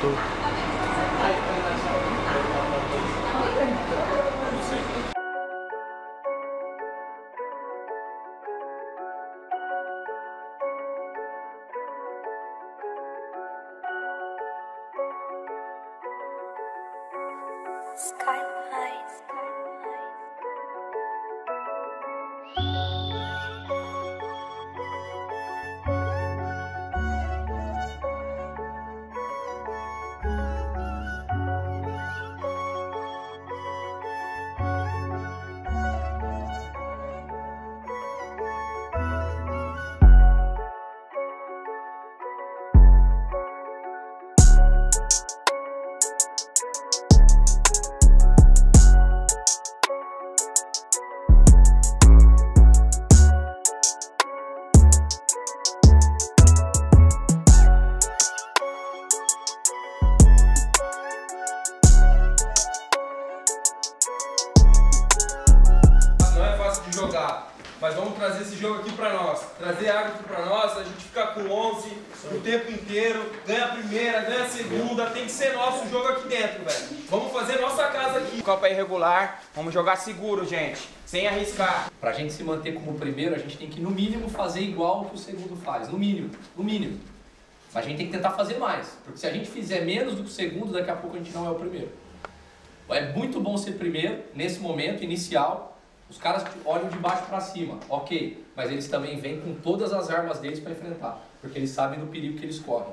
Santo. Sky High. Jogar, mas vamos trazer esse jogo aqui pra nós. Trazer árbitro pra nós, a gente ficar com 11 o tempo inteiro, ganha a primeira, ganha a segunda, tem que ser nosso jogo aqui dentro, velho. Vamos fazer nossa casa aqui. Copa irregular, vamos jogar seguro, gente, sem arriscar. Pra gente se manter como primeiro, a gente tem que no mínimo fazer igual que o segundo faz, no mínimo, no mínimo. Mas a gente tem que tentar fazer mais, porque se a gente fizer menos do que o segundo, daqui a pouco a gente não é o primeiro. É muito bom ser primeiro nesse momento inicial. Os caras olham de baixo para cima, ok, mas eles também vêm com todas as armas deles para enfrentar, porque eles sabem do perigo que eles correm.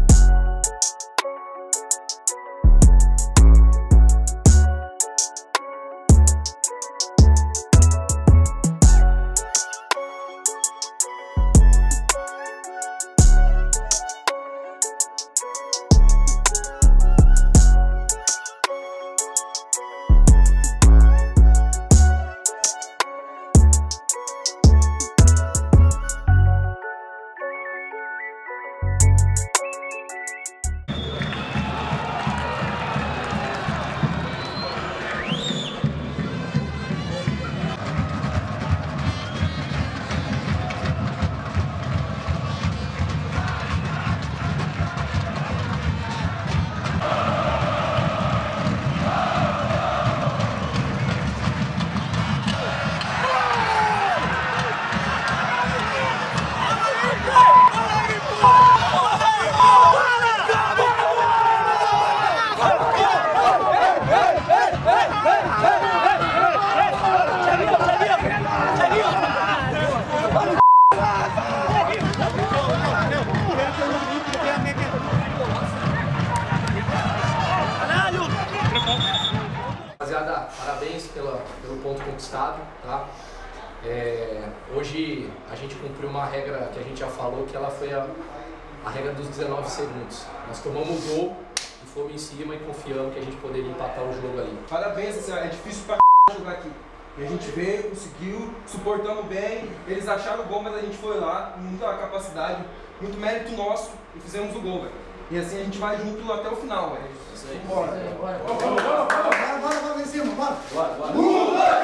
Conquistado, tá? É, hoje a gente cumpriu uma regra que a gente já falou, que ela foi a, a regra dos 19 segundos. Nós tomamos o gol e fomos em cima e confiamos que a gente poderia empatar o jogo ali. Parabéns, assim, é difícil pra jogar aqui. E a gente veio, conseguiu, suportamos bem. Eles acharam o gol, mas a gente foi lá, com muita capacidade, muito mérito nosso e fizemos o gol, velho. E assim a gente vai junto até o final, velho. Isso aí. Bora. Bora, bora, bora, bora, bora, bora, bora, em cima, bora. Bora, bora. Um, dois,